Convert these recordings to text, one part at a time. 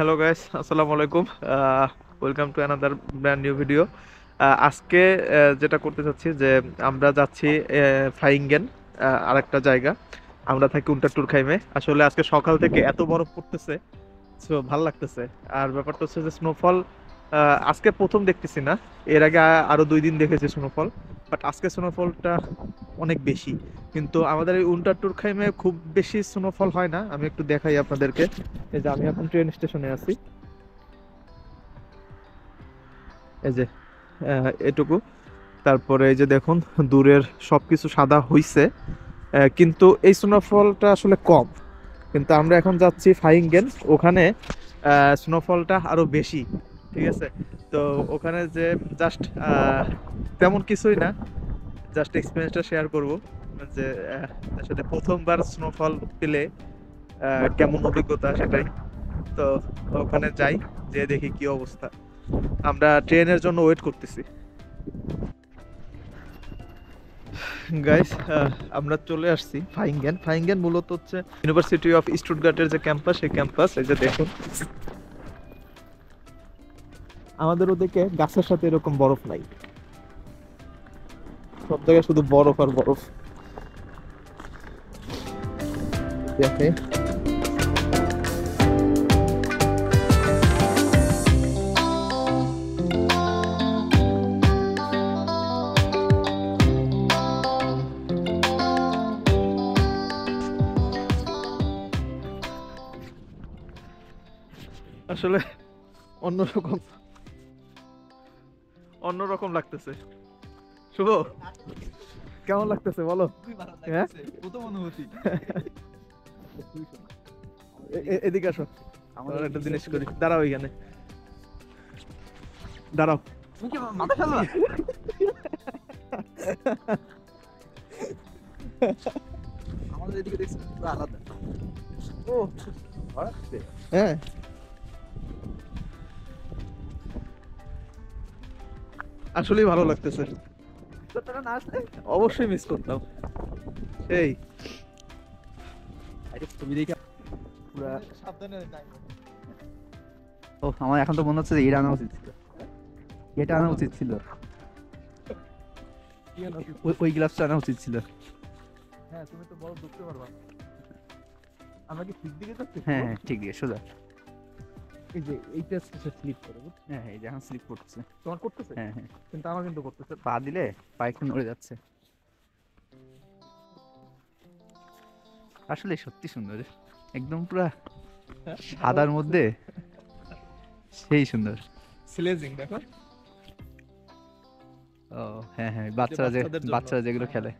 Hello guys আসসালামু আলাইকুম welcome to another brand new video আজকে আহ, যেটা করতে চাচ্ছি যে আমরা যাচ্ছি ফ্লাইঙ্গেন আরেকটা জায়গা। আমরা থাকি উন্টার খাইমে আসলে আজকে সকাল থেকে এত বরফ পড়তেছে সো ভালো লাগতেছে। আর ব্যাপারটা হচ্ছে যে স্নোফল আজকে প্রথম দেখতেছি না। এর আগে আ- আরও দুই দিন দেখেছি স্নোফল বাট আজকে স্নোফলটা অনেক বেশি। কিন্তু আমাদের এই উন্টার টুর খাইমে খুব বেশি স্নোফল হয় না। আমি একটু দেখাই আপনাদেরকে। এই যে আমি এখন ট্রেন স্টেশনে আছি। এই যে এটুকু। তারপরে এই যে দেখুন, দূরের সবকিছু সাদা হইছে। কিন্তু এই স্নোফলটা আসলে কম। কিন্তু আমরা এখন যাচ্ছি ফাইঙ্গেন ওখানে স্নোফলটা আরও বেশি। ঠিক আছে? তো ওখানে যে জাস্ট তেমন কিছুই না জাস্ট এক্সপিরিয়েন্সটা শেয়ার করব, যে আসলে প্রথমবার স্নোফল পেলে কেমন অভিজ্ঞতা সেটাই। তো ওখানে যাই যে দেখি কি অবস্থা। আমরা ট্রেনের জন্য ওয়েট করতেছি। গাইস আমরা চলে আসছি ফাইঙ্গেন। ফাইঙ্গেন মূলত হচ্ছে ইউনিভার্সিটি অফ স্টুটগার্টের যে ক্যাম্পাস সেই ক্যাম্পাস এই যে দেখুন। আমাদের ওদিকে গাছের সাথে এরকম বরফ নাই। সব জায়গায় শুধু বরফ আর বরফ। দেখে আসলে অন্যরকম। অন্যরকম লাগতেছে। শুভ। কেমন লাগতেছে বলো? হ্যাঁ? এদিকে আসো। আমরা একটা জিনিস করি। দাঁড়াও এখানে। দাঁড়াও। তুমি কি মাথা খেলবা আমাদের এদিকে দেখছি আলাদা। ও হ্যাঁ। আসলেই ভালো লাগতেছে। তোরা না আসলে? অবশ্যই মিস করতাম। এই আরে তুমি দেখে পুরা সাবধানে ও আমার এখন তো মনে হচ্ছে যে এটা আনা উচিত ছিল। এটা আনা উচিত ছিল। ওই ওই গ্লাসটা আনা উচিত ছিল। হ্যাঁ তুমি তো বড় ঢুকতে পারবা। আমরা কি ঠিক দিকে যাচ্ছি? হ্যাঁ হ্যাঁ ঠিক আছে সোজা। এই যে এইটা স্লিপ করে বুঝছ? হ্যাঁ হ্যাঁ এই যে এখন স্লিপ করতেছে। তোমার করতেছে? হ্যাঁ হ্যাঁ। কিন্তু আমার কিন্তু করতেছে। পা দিলে পা একটু নড়ে যাচ্ছে। আসলে সত্যি সুন্দর। একদম পুরা সাদার মধ্যে সেই সুন্দর। স্লেজিং দেখো। ও হ্যাঁ হ্যাঁ বাচ্চারা যে বাচ্চারা যেগুলো খেলে।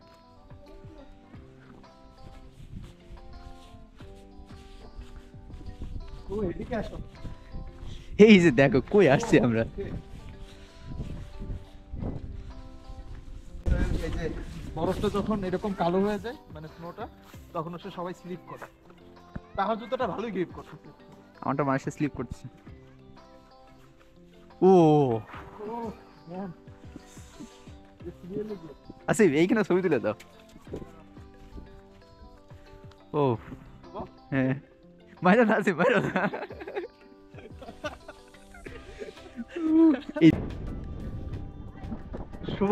ও এদিকে আসো। এই যে দেখো কই আসছি আমরা? বরফটা যখন এরকম কালো হয়ে যায় মানে স্নোটা তখন হচ্ছে সবাই স্লিপ করে। তাহার জুতোটা ভালোই গ্রিপ করতেছে আমারটা মানুষের স্লিপ করছে। Oh oh man really Asif এইখানে ছবি তুলে দাও। ও হ্যাঁ। মাইরা না আসিফ মাইরা শুভ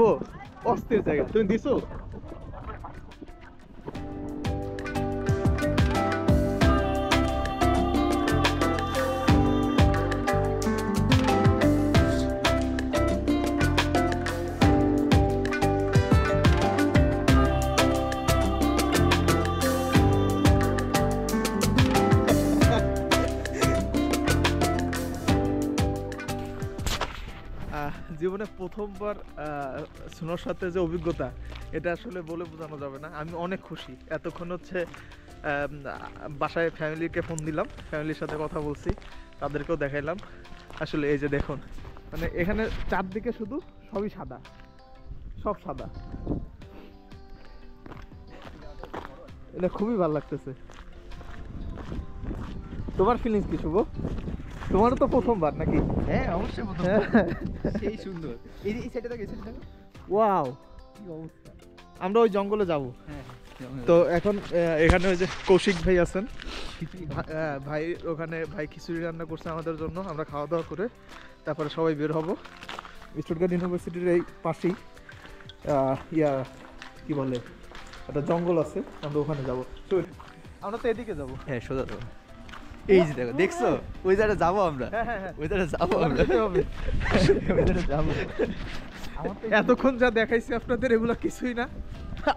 অস্থির জায়গা। তুমি দিছো? জীবনে প্রথমবার সোনার সাথে যে অভিজ্ঞতা, এটা আসলে বলে বোঝানো যাবে না। আমি অনেক খুশি। এতক্ষণ হচ্ছে বাসায় ফ্যামিলিকে ফোন দিলাম। ফ্যামিলির সাথে কথা বলছি। তাদেরকেও দেখাইলাম। আসলে এই যে দেখুন মানে এখানে চারদিকে শুধু সবই সাদা। সব সাদা। এটা খুবই ভালো লাগতেছে। তোমার ফিলিংস কি, শুভ? তোমারও তো প্রথমবার নাকি? হ্যাঁ অবশ্যই প্রথম হ্যাঁ সেই সুন্দর। এই এই সাইডে দেখো এই সাইডে দেখো। ওয়াও। কি অবস্থা। আমরা ওই জঙ্গলে যাব। হ্যাঁ তো এখন এখানে ওই যে কৌশিক ভাই আছেন। ভাই ওখানে ভাই খিচুড়ি রান্না করছে আমাদের জন্য। আমরা খাওয়া দাওয়া করে তারপরে সবাই বের হব। স্টুটগার্ট ইউনিভার্সিটির এই পাশেই ইয়া কি বলে? একটা জঙ্গল আছে আমরা ওখানে যাব। আমরা তো এদিকে যাব। হ্যাঁ সোজা তো এই যে দেখো দেখছ? ওই জায়গায় যাব আমরা। হ্যাঁ হ্যাঁ হ্যাঁ। ওই জায়গায় যাব আমরা। ওই জায়গায় যাব। এতক্ষণ যা দেখাইছি আপনাদের এগুলো কিছুই না।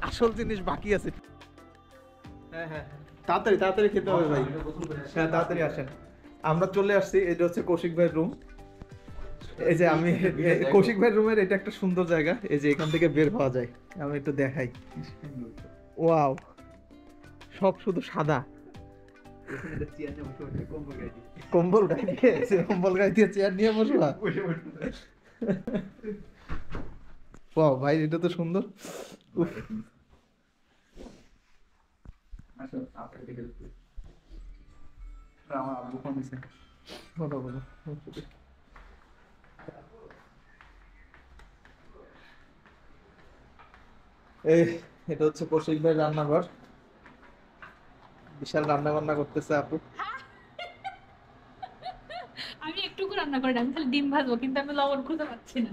আসল জিনিস বাকি আছে। হ্যাঁ হ্যাঁ তাড়াতাড়ি তাড়াতাড়ি খেতে হবে ভাই। হ্যাঁ তাড়াতাড়ি আসেন। আমরা চলে আসছি এটা হচ্ছে কৌশিক ভাইয়ের রুম এই যে আমি কৌশিক ভাইয়ের রুমের এটা একটা সুন্দর জায়গা। এই যে এখান থেকে বের হওয়া যায়। আমি একটু দেখাই। ওয়াও। সব শুধু সাদা। কম্বল কম্বল চেয়ার নিয়ে বসবা? ভাই, এটা তো সুন্দর। এই, এটা হচ্ছে কৌশিক ভাই রান্নাঘর। বিশাল রান্না বান্না করতেছে আপু। আমি একটুকু রান্না করি আমি খালি ডিম ভাজবো কিন্তু আমি লবণ খুঁজে পাচ্ছি না।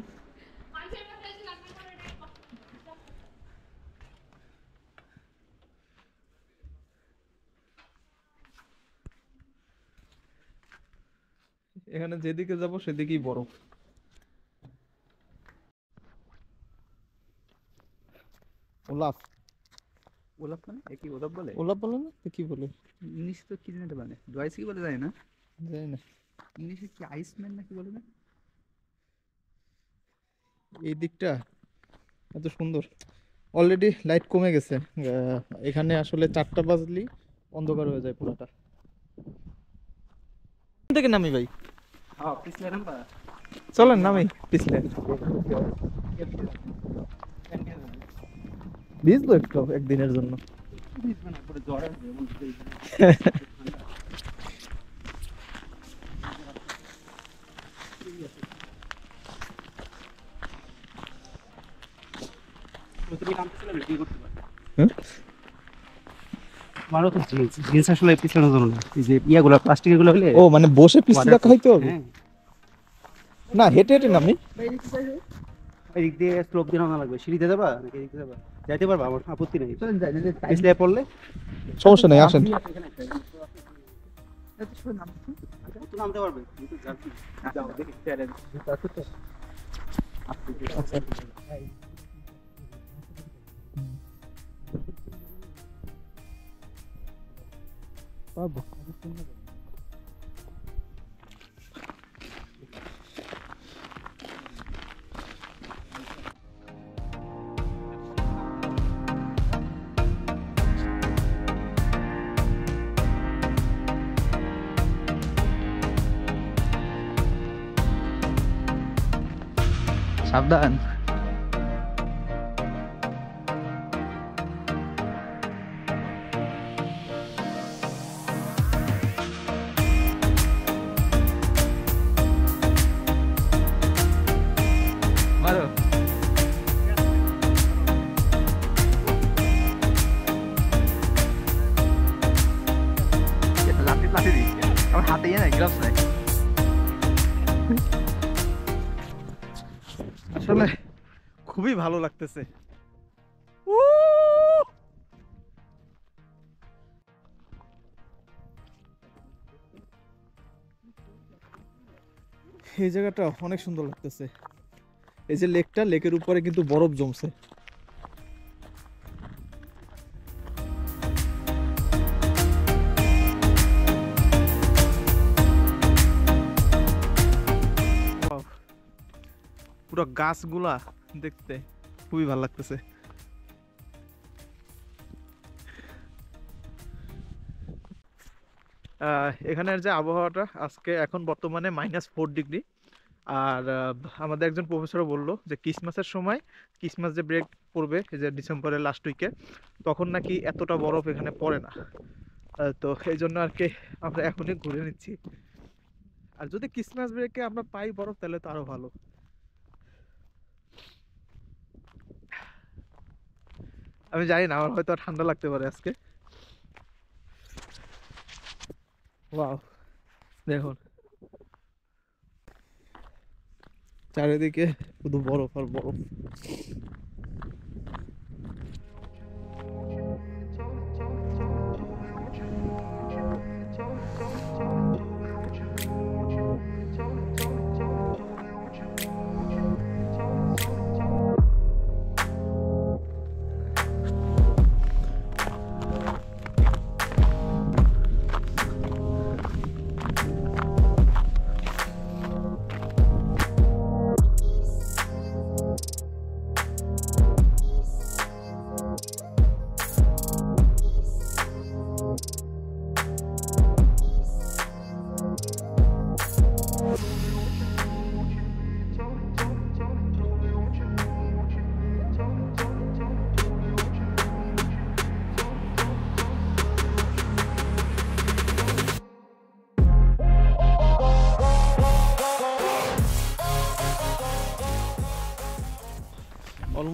এখানে যেদিকে যাব সেদিকেই বরফ। ওলাফ। ওলাপ মানে? এ কি বলে? বলে না? কি বলে? ইংলিশ তো কি জানি মানে কি বলে যায় না। জানি না। ইংলিশে কি আইসম্যান নাকি বলে না? এই দিকটা এত সুন্দর। অলরেডি লাইট কমে গেছে। এখানে আসলে চারটা বাজলেই অন্ধকার হয়ে যায় পুরোটা। থেকে নামি ভাই। হ্যাঁ চলেন নামি। পিছলে। ভিজলো একটু একদিনের জন্য? হ্যাঁ? আমারও তো জিন্স জিন্স আসলে পিছানোর জন্য না। এই যে ইয়াগুলো প্লাস্টিকেরগুলো হলে ও মানে বসে রাখা হ্যাঁ না হেঁটে হেঁটে নামি এদিক দিয়ে স্লোপ দিয়ে নামা লাগবে। সিঁড়িতে যাবা নাকি এদিক দিয়ে যাবা? যাইতে পারবা আমার আপত্তি নেই। পিছলে পড়লে সমস্যা নেই আসেন। তো নামতে পারবে। পাবো সাবধান ভালো লাগতেছে। এই জায়গাটা অনেক সুন্দর লাগতেছে। এই যে লেকটা, লেকের উপরে কিন্তু বরফ জমছে। গাছগুলা দেখতে খুবই ভালো লাগতেছে। এখানের যে আবহাওয়াটা আজকে এখন বর্তমানে মাইনাস ফোর ডিগ্রি আর আমাদের একজন প্রফেসরও বলল যে ক্রিসমাসের সময় ক্রিসমাস যে ব্রেক পড়বে যে ডিসেম্বরের লাস্ট উইকে তখন নাকি এতটা বরফ এখানে পড়ে না। তো এই জন্য আর কি আমরা এখনই ঘুরে নিচ্ছি। আর যদি ক্রিসমাস ব্রেকে আমরা পাই বরফ, তাহলে তো আরও ভালো। আমি জানি না, আমার হয়তো ঠান্ডা লাগতে পারে আজকে। দেখুন। চারিদিকে শুধু বরফ আর বরফ।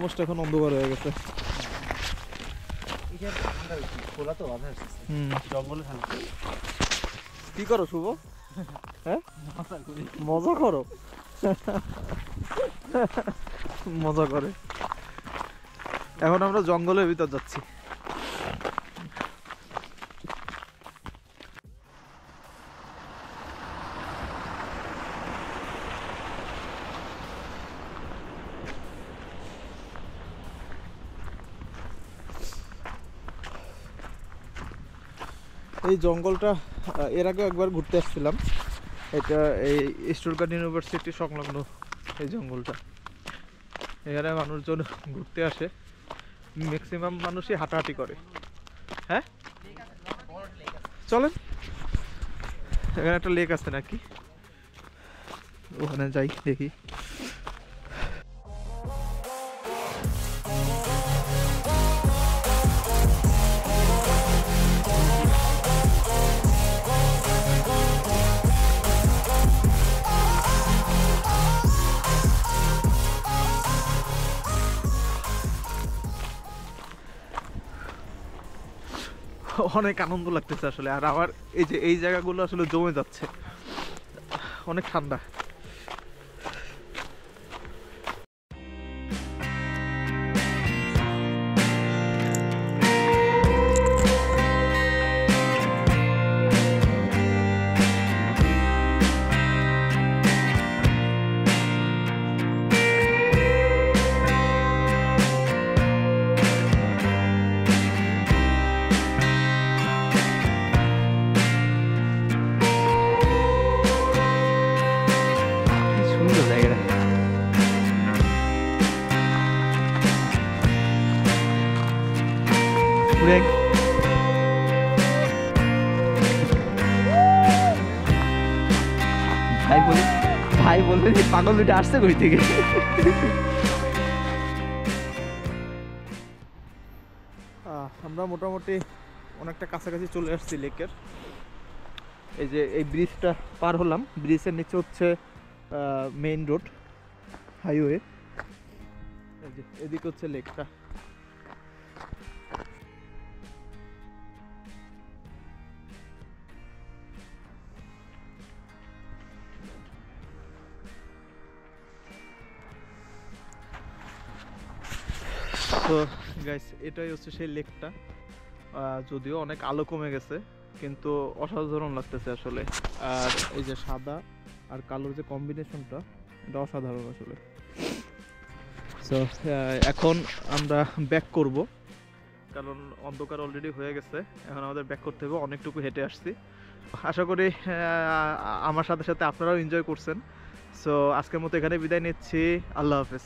অলমোস্ট এখন অন্ধকার হয়ে গেছে। কি করো, শুভ? হ্যাঁ? মজা করো। মজা করে। এখন আমরা জঙ্গলের ভিতর যাচ্ছি। এই জঙ্গলটা এর আগে একবার ঘুরতে আসছিলাম। এটা এই স্টুটগার্ট ইউনিভার্সিটি সংলগ্ন এই জঙ্গলটা। এখানে মানুষজন ঘুরতে আসে ম্যাক্সিমাম মানুষই হাঁটাহাঁটি করে। হ্যাঁ? চলেন। এখানে একটা লেক আছে নাকি? ওখানে যাই, দেখি। অনেক আনন্দ লাগতেছে আসলে। আর আমার এই যে, এই জায়গাগুলো আসলে জমে যাচ্ছে। অনেক ঠান্ডা। পাগল দুটো আসছে কই থেকে আমরা মোটামুটি অনেকটা কাছাকাছি চলে আসছি লেকের। এই যে এই ব্রিজটা পার হলাম। ব্রিজের নিচে হচ্ছে মেইন রোড হাইওয়ে এদিকে হচ্ছে লেকটা গাইস এটাই হচ্ছে সেই লেকটা। যদিও অনেক আলো কমে গেছে, কিন্তু অসাধারণ লাগতেছে আসলে। আর এই যে সাদা আর কালোর যে কম্বিনেশনটা এটা অসাধারণ আসলে। সো এখন আমরা ব্যাক করব, কারণ অন্ধকার অলরেডি হয়ে গেছে। এখন আমাদের ব্যাক করতে হবে, অনেকটুকু হেঁটে আসছি। আশা করি আমার সাথে সাথে আপনারাও এনজয় করছেন। সো আজকের মতো এখানে বিদায় নিচ্ছি। আল্লাহ হাফেজ।